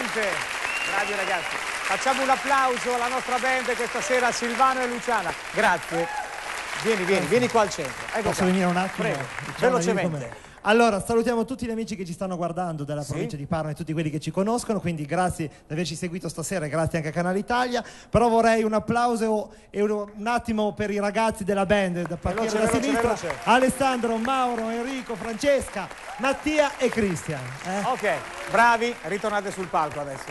D'Oriente. Bravi ragazzi. Facciamo un applauso alla nostra band questa sera, Silvano e Luciana. Grazie. Vieni, vieni, vieni qua al centro. Ecco Posso qua. venire un attimo? Prego, Diciamo, velocemente. Allora, salutiamo tutti gli amici che ci stanno guardando della provincia di Parma e tutti quelli che ci conoscono, quindi grazie di averci seguito stasera e grazie anche a Canale Italia. Però vorrei un applauso e un, un attimo per i ragazzi della band, da partire Veloce, da veloce, sinistra, veloce. Alessandro, Mauro, Enrico, Francesca, Mattia e Cristian. eh? Ok, bravi, ritornate sul palco adesso.